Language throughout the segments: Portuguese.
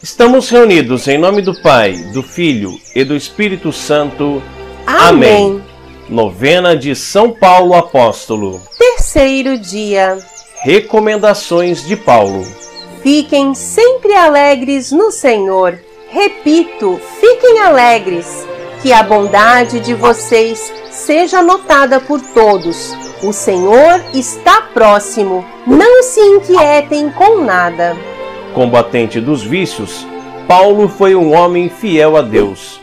Estamos reunidos em nome do Pai, do Filho e do Espírito Santo. Amém. Novena de São Paulo Apóstolo. Terceiro dia. Recomendações de Paulo. Fiquem sempre alegres no Senhor. Repito, fiquem alegres. Que a bondade de vocês seja notada por todos. O Senhor está próximo. Não se inquietem com nada. Combatente dos vícios, Paulo foi um homem fiel a Deus.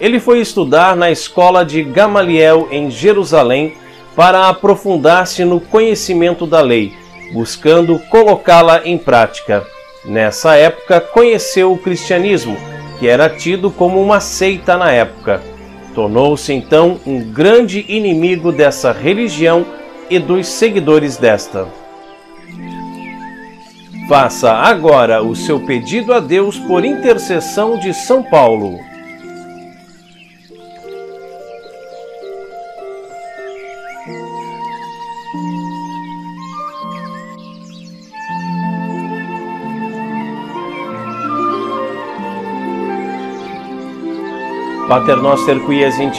Ele foi estudar na escola de Gamaliel em Jerusalém para aprofundar-se no conhecimento da lei, buscando colocá-la em prática. Nessa época, conheceu o cristianismo, que era tido como uma seita na época. Tornou-se então um grande inimigo dessa religião e dos seguidores desta. Faça agora o seu pedido a Deus por intercessão de São Paulo. Pater noster qui es in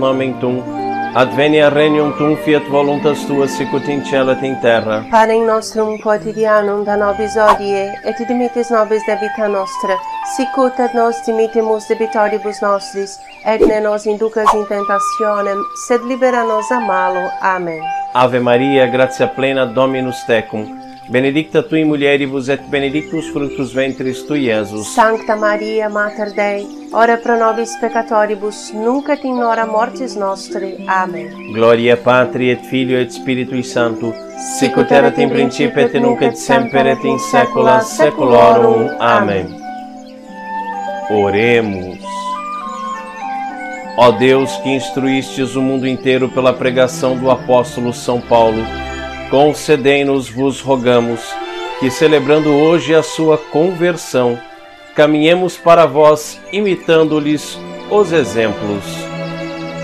nomen tuum Advenia regnum tuum fiat voluntas tua sicut in cielo et in terra. Panem nostrum quotidianum da nobis hodie, et dimitis nobis debita nostra, sicut et nos dimitimus debitoribus nostris, et ne nos inducas in tentationem, sed libera nos a malo. Amen. Ave Maria, gratia plena Dominus tecum, benedicta tui mulieribus et benedictus fructus ventris tui, Iesus. Sancta Maria, Mater Dei, ora pro nobis peccatoribus, nunc et in hora mortis nostre. Amen. Gloria Patri et Filio et Spiritui Sancto, sicut erat in principio et nunc et semper et in saecula saeculorum. Amém. Oremos. Ó Deus, que instruístes o mundo inteiro pela pregação do apóstolo São Paulo, concedei-nos, vos rogamos, que celebrando hoje a sua conversão, caminhemos para vós imitando-lhes os exemplos.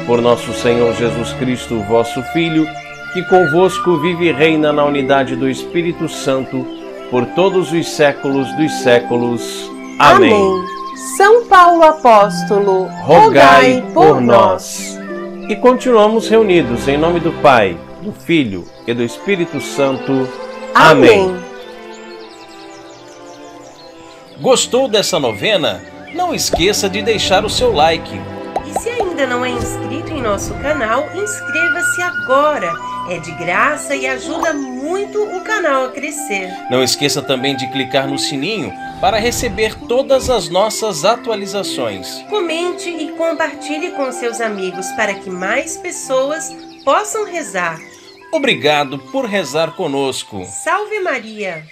Por nosso Senhor Jesus Cristo, vosso Filho, que convosco vive e reina na unidade do Espírito Santo, por todos os séculos dos séculos. Amém. São Paulo Apóstolo, Rogai por nós. E continuamos reunidos em nome do Pai, do Filho e do Espírito Santo. Amém. Gostou dessa novena? Não esqueça de deixar o seu like. E se ainda não é inscrito em nosso canal, inscreva-se agora. É de graça e ajuda muito o canal a crescer. Não esqueça também de clicar no sininho para receber todas as nossas atualizações. Comente e compartilhe com seus amigos para que mais pessoas possam rezar. Obrigado por rezar conosco. Salve Maria!